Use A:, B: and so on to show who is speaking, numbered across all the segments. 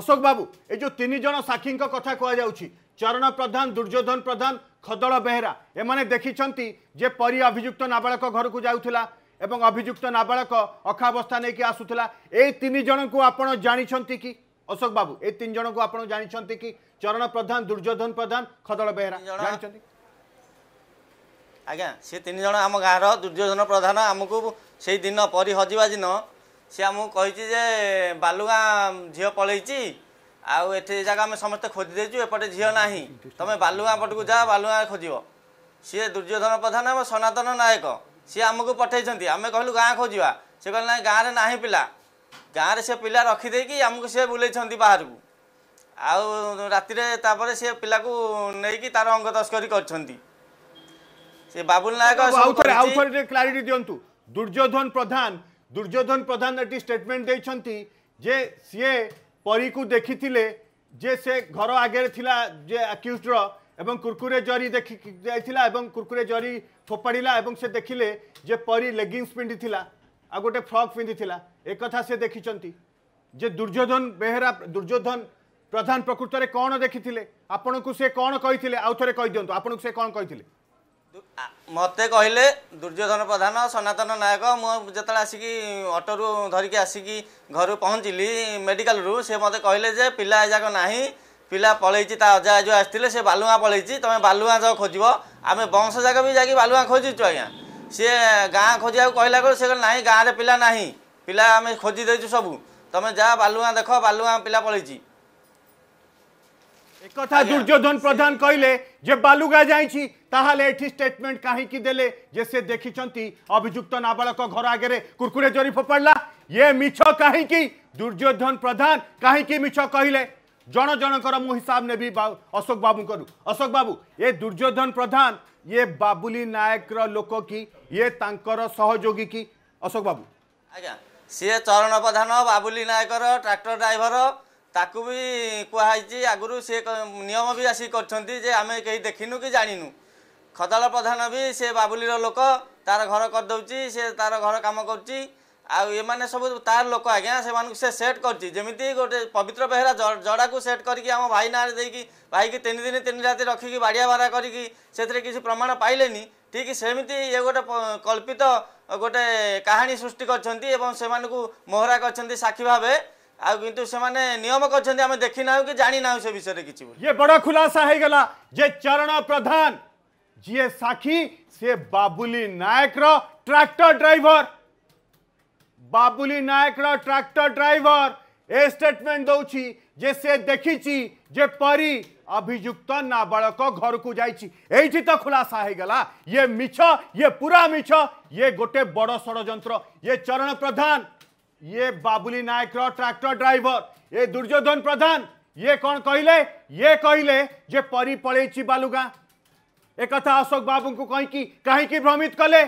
A: অশোক বাবু এই যে তিনজন সাক্ষী কথা কুযাচ্ছে চরণ প্রধান দুর্যোধন প্রধান খদল বেহেরা এমানে দেখিছেন যে পরি অভিযুক্ত নাবাড়ক ঘরক যাওয়া এবং অভিযুক্ত নাবাড়ক অখাবস্থা নেই আসুলা এই তিনজন আপনার জাঁচান কি অশোক বাবু এই তিনজন আপনার জাঁচান কি চরণ প্রধান দুর্যোধন
B: প্রধান খদল
A: বেহেরা
B: জাঁচান আজ্ঞা সে তিনজন আম গাঁর দুর্যোধন প্রধান আমি সেই দিন পরি হজিবা দিন সে আমি কইছি যে বালুগাঁ ঝিও পলাইছি ଆଉ ଏଠି ଜାଗା ଆମେ ସମସ୍ତେ ଖୋଜିଦେଇଛୁ ଏପଟେ ଝିଅ ନାହିଁ ତମେ ବାଲୁଗାଁ ପଟକୁ ଯା ବାଲୁଗାଁ ଖୋଜିବ ସିଏ ଦୁର୍ଯ୍ୟୋଧନ ପ୍ରଧାନ ଏବଂ ସନାତନ ନାୟକ ସିଏ ଆମକୁ ପଠାଇଛନ୍ତି ଆମେ କହିଲୁ ଗାଁ ଖୋଜିବା ସେ କହିଲେ ନାହିଁ ଗାଁରେ ନାହିଁ ପିଲା ଗାଁରେ ସେ ପିଲା ରଖିଦେଇକି ଆମକୁ ସିଏ ବୁଲେଇଛନ୍ତି ବାହାରକୁ ଆଉ ରାତିରେ ତାପରେ ସିଏ ପିଲାକୁ ନେଇକି ତାର ଅଙ୍ଗ ତସ୍କରୀ କରିଛନ୍ତି ସେ ବାବୁଲ ନାୟକ
A: କ୍ଲାରିଟି ଦିଅନ୍ତୁ ଦୁର୍ଯ୍ୟୋଧନ ପ୍ରଧାନ দুর্যোধন প্রধান এটি স্টেটমেন্ট দিয়েছেন যে সি পরীকু দেখিলে যে সে ঘর আগে লা যে আকিউজর এবং কুরকুরে জরি দেখি যাই এবং কুরকুরে জরি ফোপাড়া এবং সে দেখিলে যে পরী লেগিংস পিঁধি আর গোটে ফ্রক পিঁধিলা একথা সে দেখিছেন যে দুর্যোধন বেহেরা দুর্যোধন প্রধান প্রকৃতরে কণ দেখি আপনার সে কণ কে আউথরে কইদিও আপনার সে
B: কণ কে ମୋତେ କହିଲେ ଦୁର୍ଯ୍ୟୋଧନ ପ୍ରଧାନ ସନାତନ ନାୟକ ମୁଁ ଯେତେବେଳେ ଆସିକି ଅଟୋରୁ ଧରିକି ଆସିକି ଘରୁ ପହଞ୍ଚିଲି ମେଡ଼ିକାଲରୁ ସେ ମୋତେ କହିଲେ ଯେ ପିଲା ଏଯାକ ନାହିଁ ପିଲା ପଳେଇଛି ତା ଅଜା ଯେଉଁ ଆସିଥିଲେ ସେ ବାଲୁଆଁ ପଳେଇଛି ତମେ ବାଲୁଆଁ ଯାକ ଖୋଜିବ ଆମେ ବଂଶ ଯାକ ବି ଯାଇକି ବାଲୁଆଁ ଖୋଜିଛୁ ଆଜ୍ଞା ସିଏ ଗାଁ ଖୋଜିବାକୁ କହିଲା ବେଳେ ସେ କହିଲେ ନାହିଁ ଗାଁରେ ପିଲା ନାହିଁ ପିଲା ଆମେ ଖୋଜି ଦେଇଛୁ ସବୁ ତମେ ଯାହା ବାଲୁଆଁ ଦେଖ ବାଲୁଆଁ ପିଲା ପଳେଇଛି
A: एक दुर्योधन प्रधान कहले बालुगा जाटेटमेंट कहीं से देखी अभिजुक्त नाबाक घर आगे कुरकुरे जरी फोपड़ा ये मिछ कहीं दुर्योधन प्रधान कहीं मिछ कहले जण जन मु हिसाब ने अशोक बाबू करू अशोक बाबू ये दुर्योधन प्रधान ये बाबुली नायक रोक कि ये सहयोगी कि अशोक बाबू
B: आज्ञा सी चरण प्रधान बाबुली नायक ट्राक्टर ड्राइवर ତାକୁ ବି କୁହାହେଇଛି ଆଗରୁ ସେ ନିୟମ ବି ଆସି କରିଛନ୍ତି ଯେ ଆମେ କେହି ଦେଖିନୁ କି ଜାଣିନୁ ଖଦାଳ ପ୍ରଧାନ ବି ସେ ବାବୁଲିର ଲୋକ ତାର ଘର କରିଦେଉଛି ସେ ତାର ଘର କାମ କରୁଛି ଆଉ ଏମାନେ ସବୁ ତାର ଲୋକ ଆଜ୍ଞା ସେମାନଙ୍କୁ ସେ ସେଟ୍ କରିଛି ଯେମିତି ଗୋଟେ ପବିତ୍ର ବେହେରା ଜଡ଼ାକୁ ସେଟ୍ କରିକି ଆମ ଭାଇ ନାଁରେ ଦେଇକି ଭାଇକି ତିନି ଦିନ ତିନି ରାତି ରଖିକି ବାଡ଼ିଆ ବାରା କରିକି ସେଥିରେ କିଛି ପ୍ରମାଣ ପାଇଲେନି ଠିକ୍ ସେମିତି ଇଏ ଗୋଟେ କଳ୍ପିତ ଗୋଟେ କାହାଣୀ ସୃଷ୍ଟି କରିଛନ୍ତି ଏବଂ ସେମାନଙ୍କୁ ମୋହରା କରିଛନ୍ତି ସାକ୍ଷୀ ଭାବେ आ किंतु से माने नियम करछन्दे कि जानि नाउ से विषय रे किछु
A: ये बडा खुलासा हे गला जे चरण प्रधान जे साखी से बाबुली नायक ट्रैक्टर ड्राइवर बाबुली नायक रो ट्रैक्टर ड्राइवर ए स्टेटमेंट दउछि जे से देखि जे परी अभियुक्त नाबालक घर को जाई तो खुलासा है गला ये मिछ ये पूरा मिछ ये गोटे बड़ षड़ ये चरण प्रधान ये बाबुली नायक ट्रैक्टर ड्राइवर ये दुर्योधन प्रधान ये कौन कहले ये कहले जे परी पड़े बालुगा एक अशोक बाबू को कहीं कहीं भ्रमित कले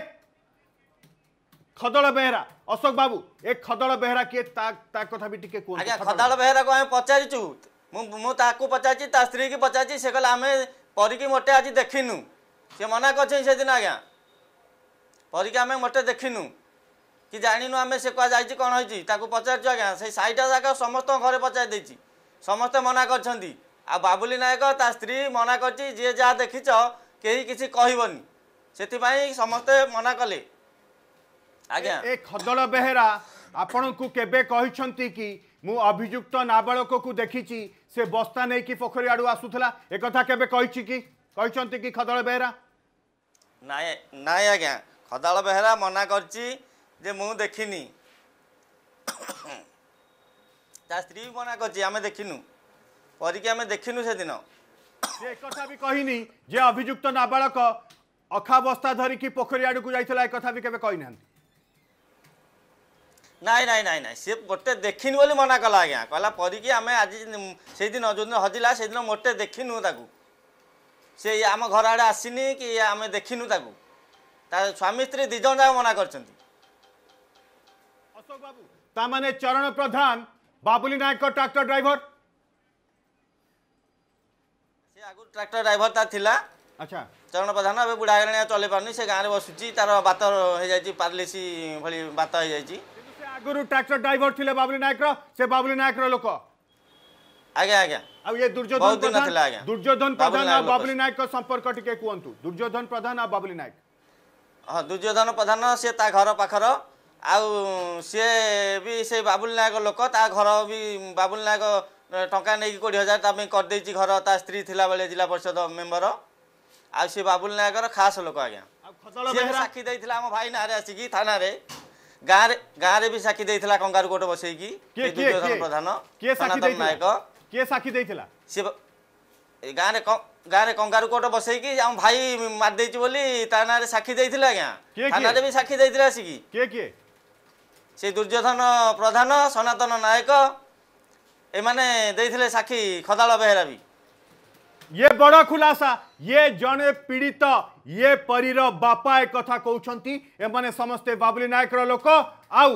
A: खदड़ बेहरा अशोक बाबू ए खदड़ बेहरा किए कथा भी
B: टिके
A: कुछ
B: खदड़ बेहरा को आम पचारिचु मुझे पचारची ता स्त्री की पचारची से कहला आम परी मोटे आज देखिनु सी मना कर दिन आज्ञा परी आम मोटे देखिनु କି ଜାଣିନୁ ଆମେ ସେ କୁହାଯାଇଛି କ'ଣ ହେଇଛି ତାକୁ ପଚାରିଛୁ ଆଜ୍ଞା ସେଇ ସାଇଟା ଯାକ ସମସ୍ତଙ୍କ ଘରେ ପଚାରି ଦେଇଛି ସମସ୍ତେ ମନା କରିଛନ୍ତି ଆଉ ବାବୁଲି ନାୟକ ତା ସ୍ତ୍ରୀ ମନା କରିଛି ଯିଏ ଯାହା ଦେଖିଛ କେହି କିଛି କହିବନି ସେଥିପାଇଁ ସମସ୍ତେ ମନା କଲେ ଆଜ୍ଞା
A: ଏ ଖଦଳ ବେହେରା ଆପଣଙ୍କୁ କେବେ କହିଛନ୍ତି କି ମୁଁ ଅଭିଯୁକ୍ତ ନାବାଳକକୁ ଦେଖିଛି ସେ ବସ୍ତା ନେଇକି ପୋଖରୀ ଆଡ଼ୁ ଆସୁଥିଲା ଏକଥା କେବେ କହିଛି କି କହିଛନ୍ତି କି ଖଦଳ ବେହେରା
B: ନାଇଁ ନାଇଁ ଆଜ୍ଞା ଖଦଳ ବେହେରା ମନା କରିଛି ଯେ ମୁଁ ଦେଖିନି ତା ସ୍ତ୍ରୀ ବି ମନା କରିଛି ଆମେ ଦେଖିନୁ କରିକି ଆମେ ଦେଖିନୁ ସେଦିନ
A: ସେ ଏକଥା ବି କହିନି ଯେ ଅଭିଯୁକ୍ତ ନାବାଳକ ଅଖାବସ୍ଥା ଧରିକି ପୋଖରୀ ଆଡ଼କୁ ଯାଇଥିଲା ଏକଥା ବି କେବେ କହିନାହାନ୍ତି
B: ନାଇଁ ନାଇଁ ନାଇଁ ନାଇଁ ସିଏ ମୋଟେ ଦେଖିନି ବୋଲି ମନା କଲା ଆଜ୍ଞା କହିଲା ପରିକି ଆମେ ଆଜି ସେଇଦିନ ଯେଉଁଦିନ ହଜିଲା ସେଦିନ ମୋଟେ ଦେଖିନୁ ତାକୁ ସେ ଆମ ଘର ଆଡ଼େ ଆସିନି କି ଆମେ ଦେଖିନୁ ତାକୁ ତା ସ୍ୱାମୀ ସ୍ତ୍ରୀ ଦୁଇ ଜଣ ଯାକ ମନା କରିଛନ୍ତି
A: তা মানে চরণ প্রধান বাবুলি নায়ক ট্রাক্টর
B: ড্রাইভর সে আগুর ট্রাক্টর ড্রাইভর তার
A: লা
B: আচ্ছা চরণ প্রধান এবে বুড়া হয়ে চলে পারুনি সে গাঁরে বসুছি তার বাত হয়ে যাই পারলেসি ভি বাত
A: হয়ে যাই আগুর ট্রাক্টর ড্রাইভর লে বাবুলি নায়কর সে বাবুলি নায়কর লোক
B: আজ্ঞা আজ্ঞা
A: ଆଉ ଏ ଦୁର୍ଯ୍ୟୋଧନ ପ୍ରଧାନ ଦୁର୍ଯ୍ୟୋଧନ ପ୍ରଧାନ ଆଉ ବାବୁଲି ନାୟକଙ୍କ ସମ୍ପର୍କ ଟିକେ କୁହନ୍ତୁ ଦୁର୍ଯ୍ୟୋଧନ ପ୍ରଧାନ ଆଉ ବାବୁଲି ନାୟକ
B: ଦୁର୍ଯ୍ୟୋଧନ ପ୍ରଧାନ ସେ ତା ଘର ପାଖର ଆଉ ସିଏ ବି ସେ ବାବୁଲ ନାୟକ ଲୋକ ତା ଘର ବି ବାବୁଲ ନାୟକ ଟଙ୍କା ନେଇକି କୋଡ଼ିଏ ହଜାର ତା ପାଇଁ କରିଦେଇଛି ଘର ତା ସ୍ତ୍ରୀ ଥିଲାବେଳେ ଜିଲ୍ଲା ପରିଷଦ ମେମ୍ବର ଆଉ ସେ ବାବୁଲ ନାୟକର ଖାସ ଲୋକ ଆଜ୍ଞା ସାକ୍ଷୀ ଦେଇଥିଲା ଆମ ଭାଇ ନାଁରେ ଆସିକି ଥାନାରେ ଗାଁରେ ଗାଁରେ ବି ସାକ୍ଷୀ ଦେଇଥିଲା କଙ୍ଗାରୁ କୋର୍ଟ ବସେଇକି ପ୍ରଧାନ ସନାତନ ନାୟକ
A: କିଏ ସାକ୍ଷୀ ଦେଇଥିଲା
B: ସିଏ ଗାଁରେ ଗାଁରେ କଙ୍ଗାରୁ କୋର୍ଟ ବସେଇକି ଆମ ଭାଇ ମାରିଦେଇଛି ବୋଲି ତା ନାଁରେ ସାକ୍ଷୀ ଦେଇଥିଲା ଆଜ୍ଞା ଥାନାରେ ବି ସାକ୍ଷୀ ଦେଇଥିଲା ଆସିକି
A: କିଏ କିଏ
B: ସେ ଦୁର୍ଯ୍ୟୋଧନ ପ୍ରଧାନ ସନାତନ ନାୟକ ଏମାନେ ଦେଇଥିଲେ ସାକ୍ଷୀ ଖଦାଳ ବେହେରା ବି
A: ଇଏ ବଡ଼ ଖୁଲାସା ଇଏ ଜଣେ ପୀଡ଼ିତ ଇଏ ପରୀର ବାପା ଏ କଥା କହୁଛନ୍ତି ଏମାନେ ସମସ୍ତେ ବାବୁଲି ନାୟକର ଲୋକ ଆଉ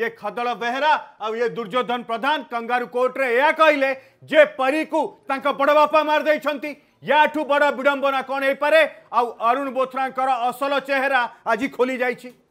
A: ଇଏ ଖଦଳ ବେହେରା ଆଉ ଇଏ ଦୁର୍ଯ୍ୟୋଧନ ପ୍ରଧାନ କଙ୍ଗାରୁ କୋର୍ଟରେ ଏହା କହିଲେ ଯେ ପରୀକୁ ତାଙ୍କ ବଡ଼ ବାପା ମାରିଦେଇଛନ୍ତି ୟାଠୁ ବଡ଼ ବିଡ଼ମ୍ବନା କ'ଣ ହେଇପାରେ ଆଉ ଅରୁଣ ବୋଥ୍ରାଙ୍କର ଅସଲ ଚେହେରା ଆଜି ଖୋଲି ଯାଇଛି